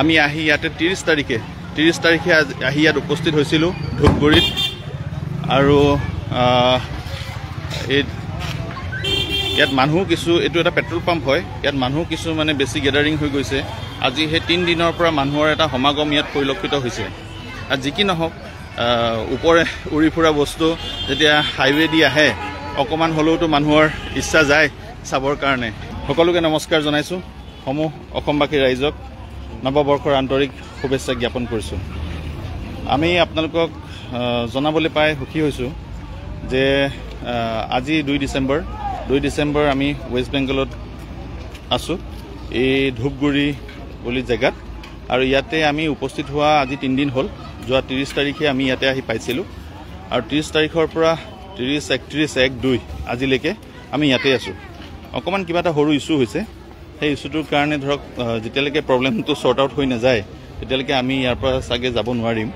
আমি আহি ইয়াতে ত্ৰিছ তাৰিখে ত্ৰিছ তাৰিখে আহি ইয়াত উপস্থিত হৈছিলোঁ ধূপগুৰিত। আৰু এই ইয়াত মানুহ কিছু এইটো এটা পেট্ৰল পাম্প হয়। ইয়াত মানুহ কিছু মানে বেছি গেডাৰিং হৈ গৈছে। আজি সেই তিনিদিনৰ পৰা মানুহৰ এটা সমাগম ইয়াত পৰিলক্ষিত হৈছে। আৰু যি কি নহওক ওপৰে উৰি ফুৰা বস্তু যেতিয়া হাইৱে দি আহে অকণমান হ'লেওতো মানুহৰ ইচ্ছা যায় চাবৰ কাৰণে। সকলোকে নমস্কাৰ জনাইছোঁ। সমূহ অসমবাসী ৰাইজক। নৱবৰ্ষৰ আন্তৰিক শুভেচ্ছা জ্ঞাপন কৰিছোঁ। আমি আপোনালোকক জনাবলৈ পাই সুখী হৈছোঁ যে আজি দুই ডিচেম্বৰ দুই ডিচেম্বৰ আমি ৱেষ্ট বেংগলত আছোঁ এই ধূপগুৰি বুলি জেগাত। আৰু ইয়াতে আমি উপস্থিত হোৱা আজি তিনিদিন হ'ল যোৱা ত্ৰিছ তাৰিখে আমি ইয়াতে আহি পাইছিলোঁ। আৰু ত্ৰিছ তাৰিখৰ পৰা ত্ৰিছ একত্ৰিছ এক দুই আজিলৈকে আমি ইয়াতে আছোঁ। অকণমান কিবা এটা সৰু ইছ্যু হৈছে। সেই ইছ্যুটোৰ কাৰণে ধৰক যেতিয়ালৈকে প্ৰব্লেমটো শ্বৰ্ট আউট হৈ নাযায় তেতিয়ালৈকে আমি ইয়াৰ পৰা চাগে যাব নোৱাৰিম।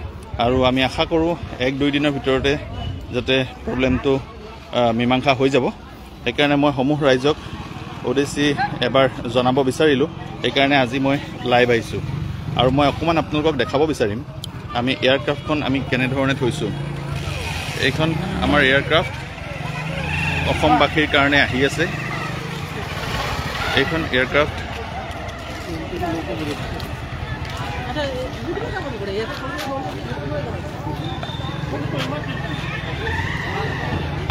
আৰু আমি আশা কৰোঁ এক দুই দিনৰ ভিতৰতে যাতে প্ৰব্লেমটো মীমাংসা হৈ যাব। সেইকাৰণে মই সমূহ ৰাইজক উদ্দেশ্যি এবাৰ জনাব বিচাৰিলোঁ। সেইকাৰণে আজি মই লাইভ আহিছোঁ। আৰু মই অকণমান আপোনালোকক দেখাব বিচাৰিম আমি এয়াৰক্ৰাফ্টখন আমি কেনেধৰণে থৈছোঁ। এইখন আমাৰ এয়াৰক্ৰাফ্ট অসমবাসীৰ কাৰণে আহি আছে। এইখন এয়াৰক্ৰাফ্ট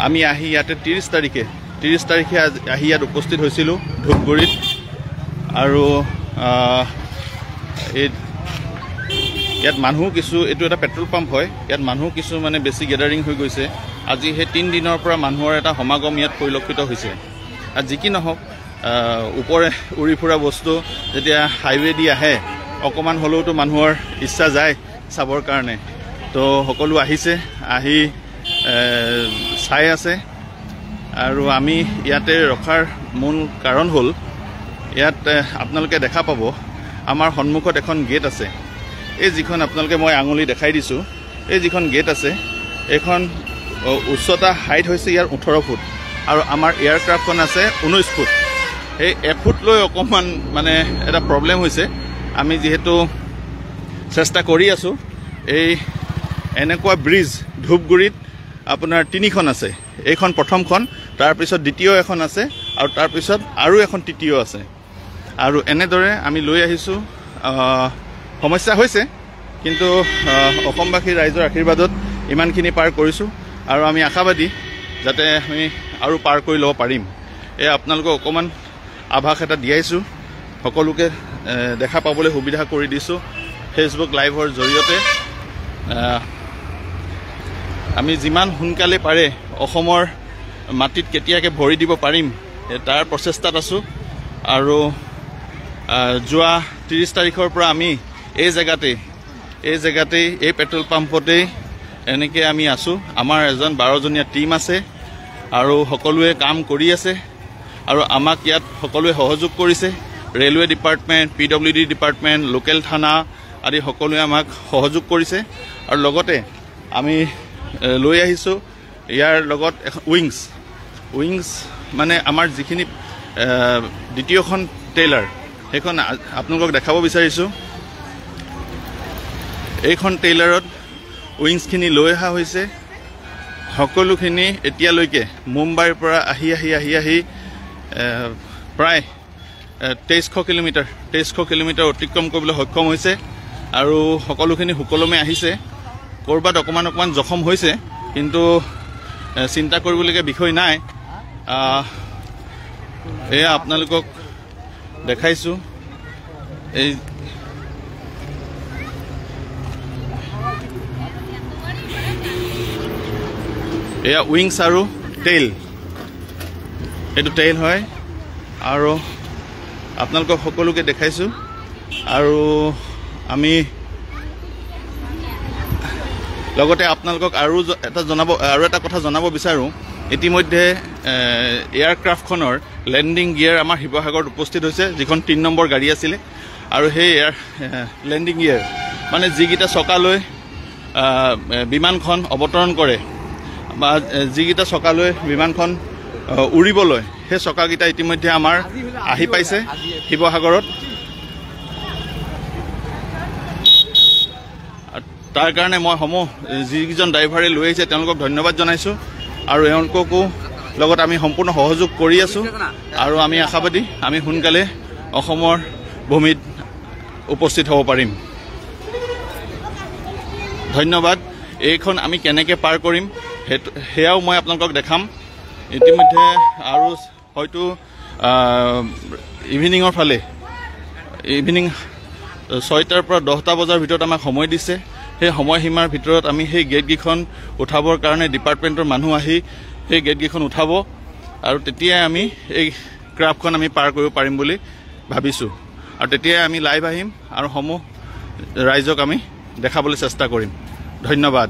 আমি আহি ইয়াতে ত্ৰিছ তাৰিখে ত্ৰিছ তাৰিখে আহি ইয়াত উপস্থিত হৈছিলোঁ ধূপগুৰিত। আৰু ইয়াত মানুহ কিছু এইটো এটা পেট্ৰল পাম্প হয়। ইয়াত মানুহ কিছু মানে বেছি গেডাৰিং হৈ গৈছে। আজি সেই তিনিদিনৰ পৰা মানুহৰ এটা সমাগম ইয়াত পৰিলক্ষিত হৈছে। আৰু যি কি নহওক ওপৰে উৰি ফুৰা বস্তু যেতিয়া হাইৱে দি আহে অকণমান হ'লেওতো মানুহৰ ইচ্ছা যায় চাবৰ কাৰণে। তো সকলো আহিছে আহি চাই আছে। আৰু আমি ইয়াতে ৰখাৰ মূল কাৰণ হ'ল ইয়াত আপোনালোকে দেখা পাব আমাৰ সন্মুখত এখন গেট আছে। এই যিখন আপোনালোকে মই আঙুলি দেখাই দিছোঁ এই যিখন গেট আছে এইখন উচ্চতা হাইট হৈছে ইয়াৰ ওঠৰ ফুট। আৰু আমাৰ এয়াৰক্ৰাফ্টখন আছে ঊনৈছ ফুট। সেই এফুট লৈ অকণমান মানে এটা প্ৰব্লেম হৈছে। আমি যিহেতু চেষ্টা কৰি আছোঁ এই এনেকুৱা ব্ৰিজ ধূপগুৰিত আপোনাৰ তিনিখন আছে। এইখন প্ৰথমখন তাৰপিছত দ্বিতীয় এখন আছে আৰু তাৰপিছত আৰু এখন তৃতীয় আছে। আৰু এনেদৰে আমি লৈ আহিছোঁ আহ, সমস্যা হৈছে কিন্তু অসমবাসী ৰাইজৰ আশীৰ্বাদত ইমানখিনি পাৰ কৰিছোঁ আৰু আমি আশাবাদী যাতে আমি আৰু পাৰ কৰি ল'ব পাৰিম। এই আপোনালোকক অকণমান আভাস এটা দিয়াইছোঁ। সকলোকে দেখা পাবলৈ সুবিধা কৰি দিছোঁ। ফেচবুক লাইভৰ জৰিয়তে। আমি যিমান সোনকালে পাৰে অসমৰ মাটিত কেতিয়াকৈ ভৰি দিব পাৰিম তাৰ প্ৰচেষ্টাত আছোঁ। আৰু যোৱা ত্ৰিছ তাৰিখৰ পৰা আমি এই জেগাতেই এই জেগাতেই এই পেট্ৰল পাম্পতেই এনেকৈ আমি আছোঁ। আমাৰ এজন বাৰজনীয়া টীম আছে আৰু সকলোৱে কাম কৰি আছে। আৰু আমাক ইয়াত সকলোৱে সহযোগ কৰিছে। Railway department P W D department local থানা আদি সকলোৱে আমাক সহযোগ কৰিছে। আৰু লগতে আমি লৈ আহিছোঁ ইয়াৰ লগত এখন উইংছ। উইংছ মানে আমাৰ যিখিনি দ্বিতীয়খন ট্ৰেইলাৰ সেইখন আপোনালোকক দেখাব বিচাৰিছোঁ। এইখন ট্ৰেইলাৰত উইংছখিনি লৈ অহা হৈছে। সকলোখিনি এতিয়ালৈকে মুম্বাইৰ পৰা আহি আহি আহি আহি প্ৰায় তেইছশ কিলোমিটাৰ তেইছশ কিলোমিটাৰ অতিক্ৰম কৰিবলৈ সক্ষম হৈছে আৰু সকলোখিনি সুকলমে আহিছে। ক'ৰবাত অকণমান অকণমান জখম হৈছে কিন্তু চিন্তা কৰিবলগীয়া বিষয় নাই। এয়া আপোনালোকক দেখাইছোঁ। এই এয়া উইংছ আৰু টেইল। এইটো টেইল হয়। আৰু আপোনালোকক সকলোকে দেখাইছোঁ। আৰু আমি লগতে আপোনালোকক আৰু এটা জনাব আৰু এটা কথা জনাব বিচাৰোঁ। ইতিমধ্যে এয়াৰক্ৰাফ্টখনৰ লেণ্ডিং গিয়েৰ আমাৰ শিৱসাগৰত উপস্থিত হৈছে যিখন তিনি নম্বৰ গাড়ী আছিলে। আৰু সেই এয়াৰ লেণ্ডিং গিয়েৰ মানে যিকেইটা চকালৈ বিমানখন অৱতৰণ কৰে বা যিকেইটা চকালৈ বিমানখন উৰিবলৈ। সেই চকাকেইটা ইতিমধ্যে আমাৰ আহি পাইছে শিৱসাগৰত। তাৰ কাৰণে মই সমূহ যিকেইজন ড্ৰাইভাৰে লৈ আহিছে তেওঁলোকক ধন্যবাদ জনাইছোঁ। আৰু এওঁলোককো লগত আমি সম্পূৰ্ণ সহযোগ কৰি আছোঁ। আৰু আমি আশাবাদী আমি সোনকালে অসমৰ ভূমিত উপস্থিত হ'ব পাৰিম। ধন্যবাদ। এইখন আমি কেনেকৈ পাৰ কৰিম সেইটো সেয়াও মই আপোনালোকক দেখাম। ইতিমধ্যে আৰু হয়তো ইভিনিঙৰ ফালে ইভিনিং ছয়টাৰ পৰা দহটা বজাৰ ভিতৰত আমাক সময় দিছে। সেই সময়সীমাৰ ভিতৰত আমি সেই গেটকেইখন উঠাবৰ কাৰণে ডিপাৰ্টমেণ্টৰ মানুহ আহি সেই গেটকেইখন উঠাব আৰু তেতিয়াই আমি এই ক্ৰাফখন আমি পাৰ কৰিব পাৰিম বুলি ভাবিছোঁ। আৰু তেতিয়াই আমি লাইভ আহিম আৰু সমূহ ৰাইজক আমি দেখাবলৈ চেষ্টা কৰিম। ধন্যবাদ।